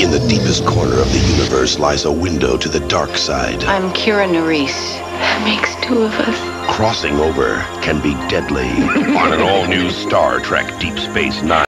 In the deepest corner of the universe lies a window to the dark side. I'm Kira Nerys. That makes two of us. Crossing over can be deadly. On an all-new Star Trek Deep Space Nine.